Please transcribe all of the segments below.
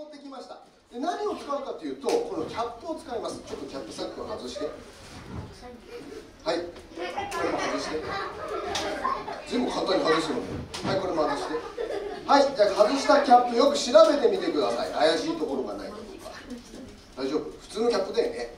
持ってきました。で何を使うかというとこのキャップを使います。ちょっとキャップサックを外して。はい。これも外して。全部簡単に外すのはいこれも外して。はいじゃあ外したキャップよく調べてみてください。怪しいところがないかどうか大丈夫？普通のキャップだよね。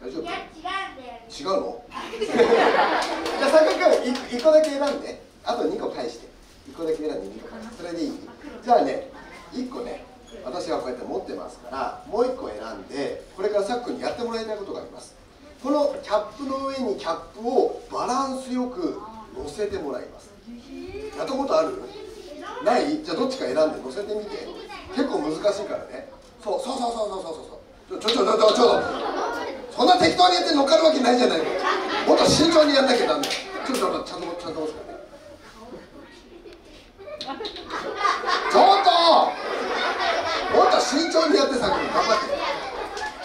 大丈夫？いや違うんだよ違うの？じゃあ佐賀君 1, 個だけ選んで。あと2個返して。1個だけ選んで2個返してそれでいい。じゃあね1個ね私がこうやって持ってますからもう1個選んでこれからさっくんにやってもらいたいことがあります。このキャップの上にキャップをバランスよく乗せてもらいます。やったことある？ない？じゃあどっちか選んで乗せてみて。結構難しいからね。そうそうそうそうそうそうそう。ちょちょちょちょちょそんな適当にやって乗っかるわけないじゃないもっと慎重にやんなきゃダメ。ちょっとちょっとちゃんとちゃんと押すからねちょっともっと慎重にやってさ頑張って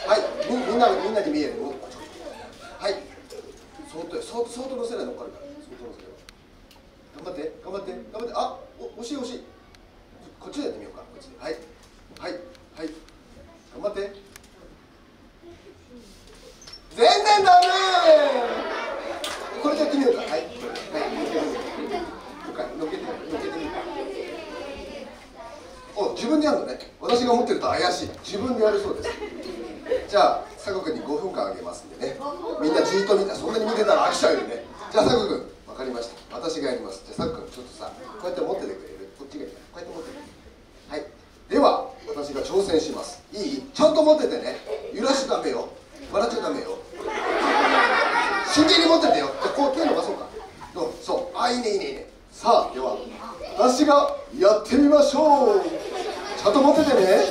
はいみみんなみんなに見えるはい。そーっとそーっとそーっと乗せない乗っかるから。そーっと乗せる頑張って頑張って頑張って。あお惜しい惜しい。こっちでやってみようか。こっちで。はい。はい。はい。頑張って。全然ダメこれでやってみようか。はい。はい。乗っけて乗っけてみるお自分でやるのね。私が思ってると怪しい。自分でやるそうです。じゃあ佐賀君に5分間あげますんでね。みんなじっと見たそんなに見てたら飽きちゃうよね。じゃあ佐賀君分かりました。私がやります。じゃあ佐賀君ちょっとさこうやって持っててくれる？こっちがいいこうやって持ってて。はい。では私が挑戦します。いい？ちゃんと持っててね。揺らしちゃダメよ。笑っちゃダメよ。真剣に持っててよ。じゃあこう手伸ばそうか。どう？そう。あいいねいいねいいね。さあでは私がやってみましょう。ちゃんと持っててね。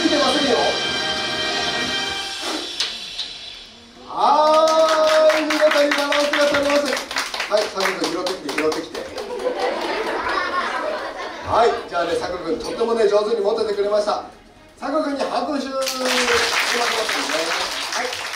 ついてませんよ。はーい見事にバランスが取れます。はい佐久君拾ってきて拾ってきて。はいじゃあね佐久君とってもね上手に持っててくれました。佐久君に拍手。してもらってますね。